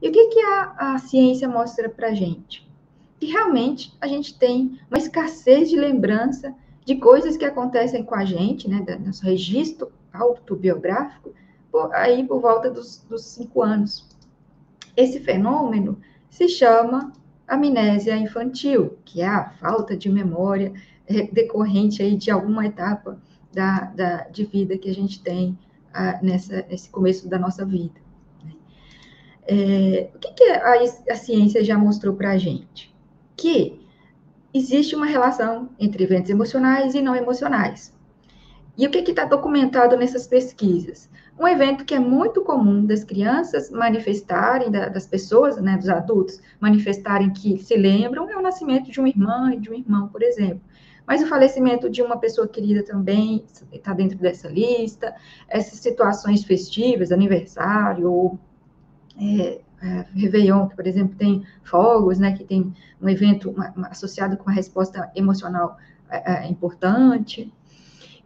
E o que, que a, a ciência mostra para a gente? Que realmente a gente tem uma escassez de lembrança de coisas que acontecem com a gente, né, do nosso registro autobiográfico, por, aí por volta dos, dos cinco anos. Esse fenômeno se chama amnésia infantil, que é a falta de memória é, decorrente aí de alguma etapa da, da, de vida que a gente tem ah, nessa, nesse começo da nossa vida. É, o que, que a, a, ciência já mostrou para a gente? Que existe uma relação entre eventos emocionais e não emocionais. E o que está documentado nessas pesquisas? Um evento que é muito comum das crianças manifestarem, da, das pessoas, né, dos adultos, manifestarem que se lembram, é o nascimento de uma irmã e de um irmão, por exemplo. Mas o falecimento de uma pessoa querida também está dentro dessa lista. Essas situações festivas, aniversário, ou é, é, Réveillon, que, por exemplo, tem fogos, né, que tem um evento uma, uma, associado com uma resposta emocional é, é importante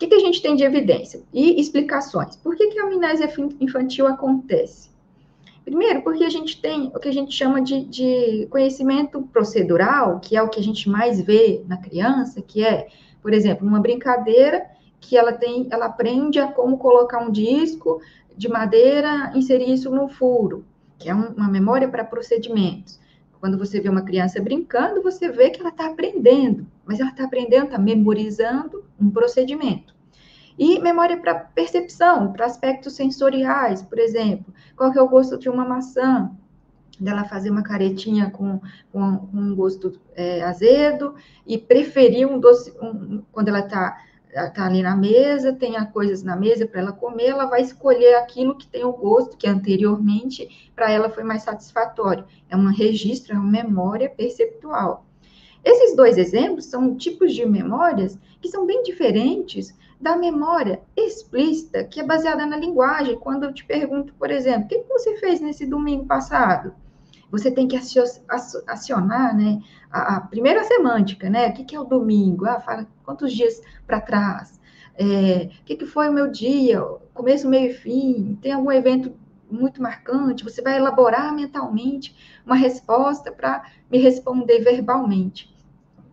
que, que a gente tem de evidência e explicações? Por que, que a amnésia infantil acontece? Primeiro, porque a gente tem o que a gente chama de, de, conhecimento procedural, que é o que a gente mais vê na criança, que é, por exemplo, uma brincadeira que ela tem, ela aprende a como colocar um disco de madeira, inserir isso no furo, que é um, uma memória para procedimentos. Quando você vê uma criança brincando, você vê que ela está aprendendo, mas ela está aprendendo, está memorizando um procedimento. E memória para percepção, para aspectos sensoriais, por exemplo, qual que é o gosto de uma maçã? Dela fazer uma caretinha com, com, com um gosto é, azedo e preferir um doce, um, quando ela está tá ali na mesa, tenha coisas na mesa para ela comer, ela vai escolher aquilo que tem o gosto, que anteriormente para ela foi mais satisfatório. É um registro, é uma memória perceptual. Esses dois exemplos são tipos de memórias que são bem diferentes da memória explícita, que é baseada na linguagem. Quando eu te pergunto, por exemplo, o que você fez nesse domingo passado? Você tem que acionar, né, a, a primeira semântica, né? O que, que é o domingo? Ah, fala quantos dias para trás? É, o que, que foi o meu dia? Começo, meio e fim? Tem algum evento muito marcante? Você vai elaborar mentalmente uma resposta para me responder verbalmente.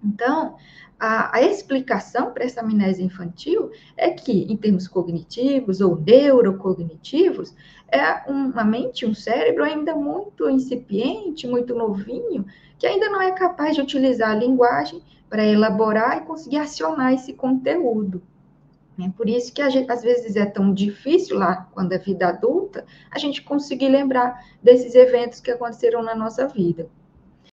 Então, a, a explicação para essa amnésia infantil é que, em termos cognitivos ou neurocognitivos, é uma mente, um cérebro ainda muito incipiente, muito novinho, que ainda não é capaz de utilizar a linguagem para elaborar e conseguir acionar esse conteúdo. É por isso que gente, às vezes é tão difícil lá, quando é vida adulta, a gente conseguir lembrar desses eventos que aconteceram na nossa vida.